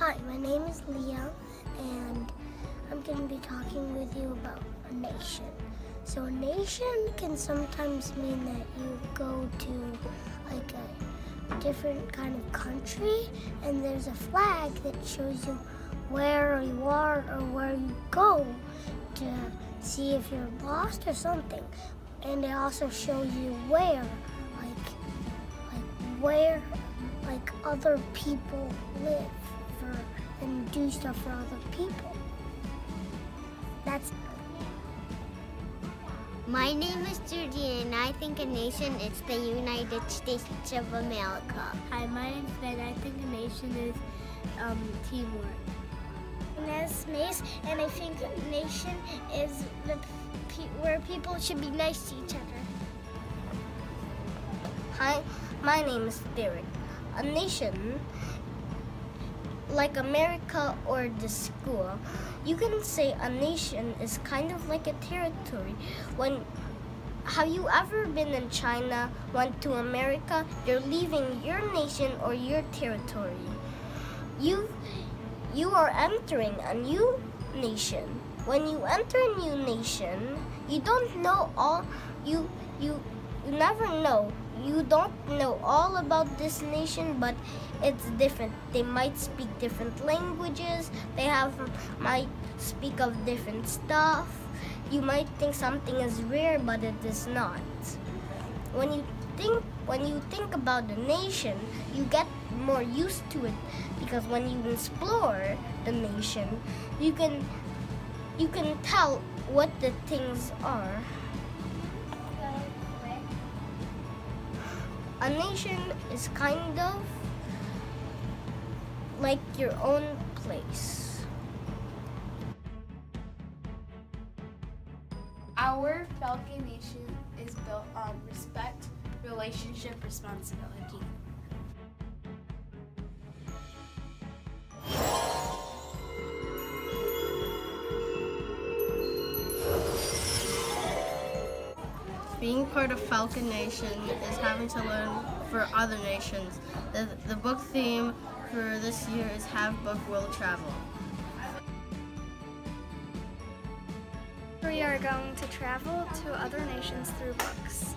Hi, my name is Leah, and I'm going to be talking with you about a nation. So, a nation can sometimes mean that you go to like a different kind of country, and there's a flag that shows you where you are or where you go to see if you're lost or something. And it also shows you where, like, like where, like other people live do stuff for other people. That's My name is Judy, and I think a nation is the United States of America. Hi, my name's Ben. I think a nation is um, teamwork. Inez Mace, and I think a nation is the pe- where people should be nice to each other. Hi, my name is Derek. A nation, like America or the school, you can say a nation is kind of like a territory. When have you ever been in China, went to America, you're leaving your nation or your territory. You you are entering a new nation. When you enter a new nation, you don't know all you you you never know. You don't know all about this nation, but it's different. They might speak different languages. They have might speak of different stuff. You might think something is rare, but it is not. When you think when you think about the nation, you get more used to it because when you explore the nation, you can you can tell what the things are. A nation is kind of like your own place. Our Falcon Nation is built on respect, relationship, responsibility. Being part of Falcon Nation is having to learn for other nations. The, the book theme for this year is Have Book Will Travel. We are going to travel to other nations through books.